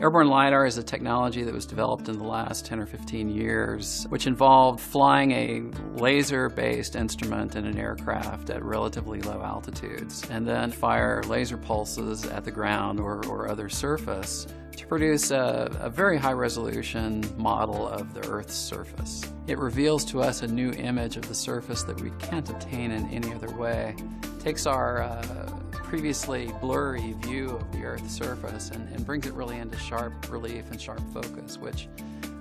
Airborne LiDAR is a technology that was developed in the last 10 or 15 years, which involved flying a laser based instrument in an aircraft at relatively low altitudes and then fire laser pulses at the ground or, or other surface to produce a, a, very high resolution model of the Earth's surface. It reveals to us a new image of the surface that we can't obtain in any other way. It takes our uh, previously blurry view of the Earth's surface and, and brings it really into sharp relief and sharp focus, which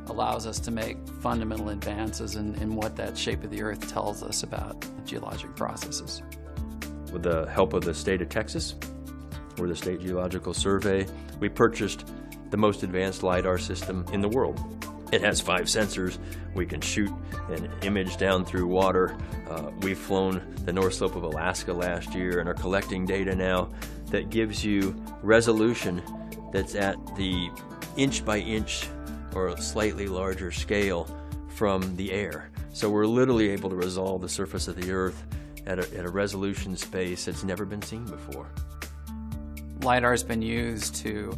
allows us to make fundamental advances in, in what that shape of the Earth tells us about geologic processes. With the help of the state of Texas, or the State Geological Survey, we purchased the most advanced LiDAR system in the world. It has five sensors. We can shoot an image down through water. Uh, we've flown the North Slope of Alaska last year and are collecting data now that gives you resolution that's at the inch by inch or slightly larger scale from the air. So we're literally able to resolve the surface of the Earth at a, at a resolution space that's never been seen before. LiDAR has been used to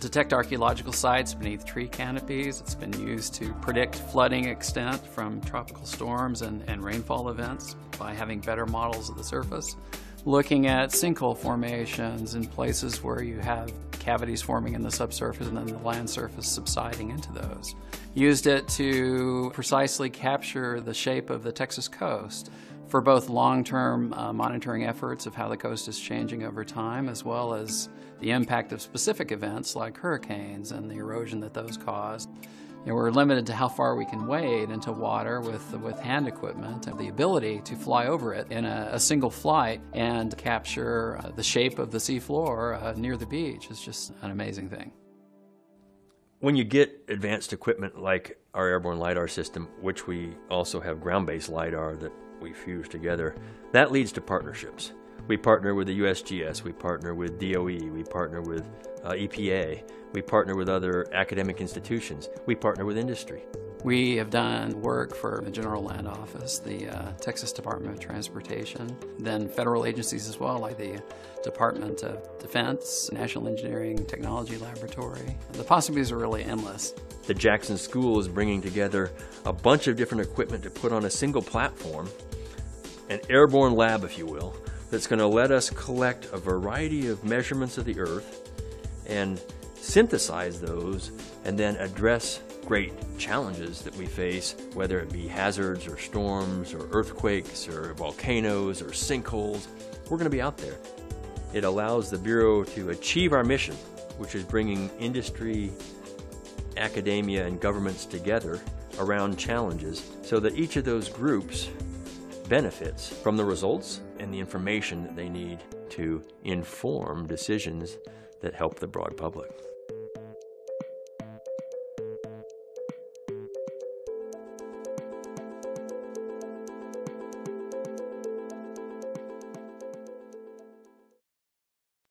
detect archaeological sites beneath tree canopies. It's been used to predict flooding extent from tropical storms and, and rainfall events by having better models of the surface. Looking at sinkhole formations in places where you have cavities forming in the subsurface and then the land surface subsiding into those. Used it to precisely capture the shape of the Texas coast for both long-term uh, monitoring efforts of how the coast is changing over time, as well as the impact of specific events like hurricanes and the erosion that those cause. You know, we're limited to how far we can wade into water with, with hand equipment and the ability to fly over it in a, a single flight and capture uh, the shape of the seafloor uh, near the beach is just an amazing thing. When you get advanced equipment like our airborne LiDAR system, which we also have ground-based LiDAR that we fuse together, that leads to partnerships. We partner with the USGS, we partner with DOE, we partner with uh, EPA, we partner with other academic institutions, we partner with industry. We have done work for the General Land Office, the uh, Texas Department of Transportation, then federal agencies as well, like the Department of Defense, National Engineering Technology Laboratory. The possibilities are really endless. The Jackson School is bringing together a bunch of different equipment to put on a single platform, an airborne lab, if you will, that's going to let us collect a variety of measurements of the Earth and synthesize those and then address great challenges that we face, whether it be hazards or storms or earthquakes or volcanoes or sinkholes. We're going to be out there. It allows the Bureau to achieve our mission, which is bringing industry, academia, and governments together around challenges so that each of those groups benefits from the results and the information that they need to inform decisions that help the broad public.